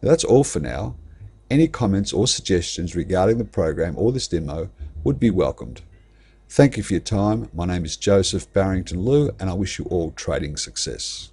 That's all for now. Any comments or suggestions regarding the program or this demo would be welcomed. Thank you for your time. My name is Joseph Barrington Lew, and I wish you all trading success.